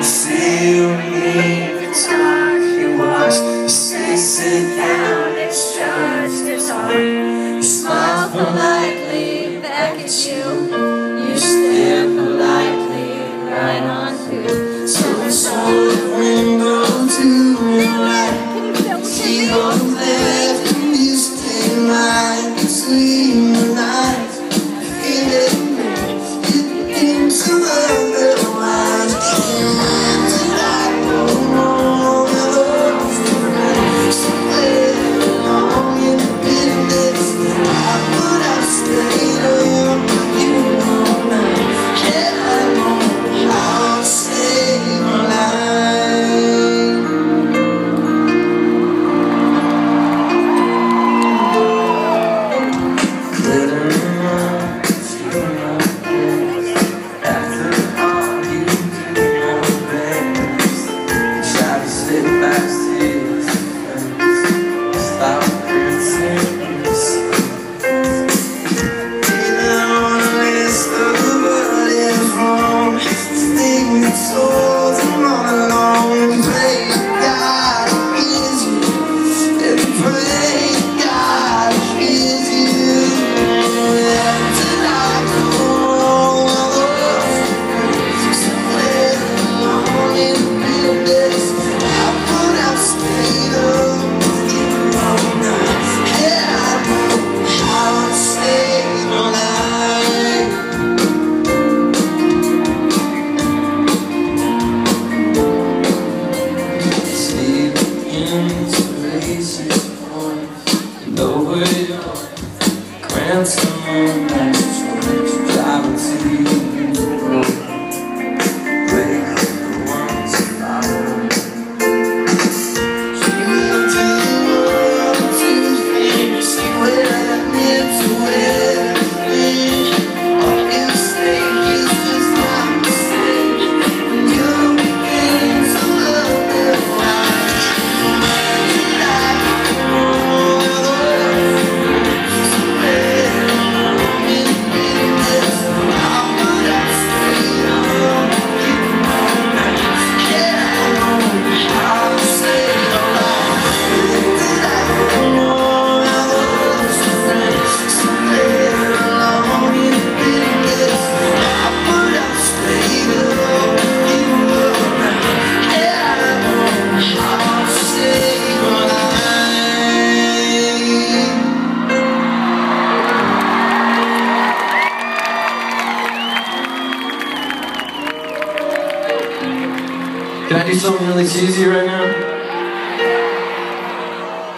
and still leave the time you watch. Say, sit down, it's just a talk. Smile politely back at you. You stare politely right on through. So it's all the go to the light. points, places, points, nowhere. Grandson, Can I do something really cheesy right now?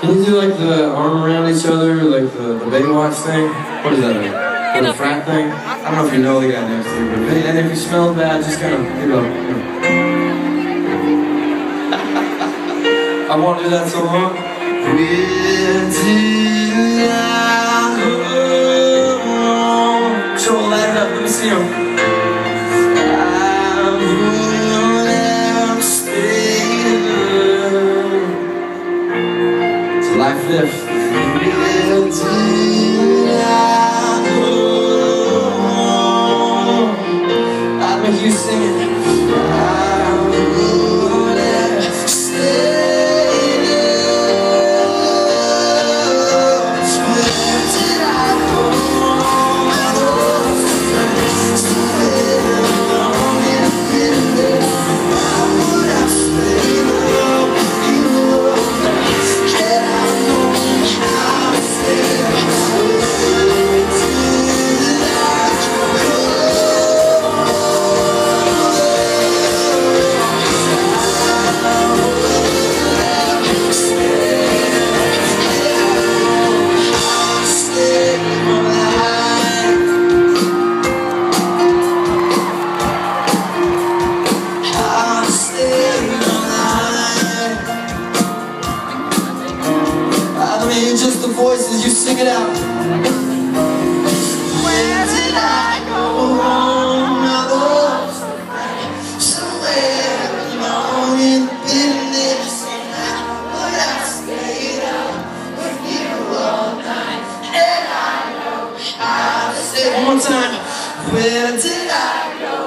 Can you do like the arm around each other, like the, the Baywatch thing? What is that? Like? The frat thing? I don't know if you know the guy next to you, but if, and if you smell bad, just kind of, you know. I want to do that so long. Show a that up. Let me see him. you singing. me, just the voices, you sing it out. Where did I go wrong, my love? Somewhere alone in I but I stayed up with you all night, and I know I said one more time, where did I go?